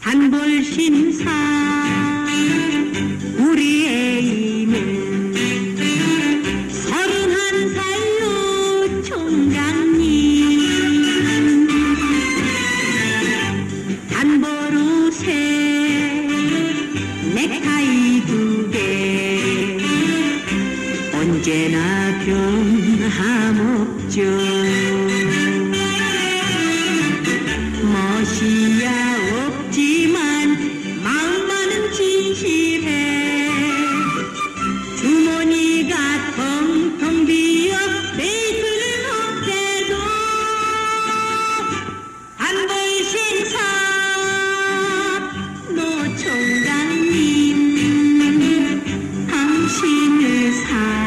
단볼 심사, 우리 애인은 서른한 살로 총장님. 단골 옷에 넥타이 두 개 언제나 변함없죠. 안보이신 참 노총각님 당신을 사랑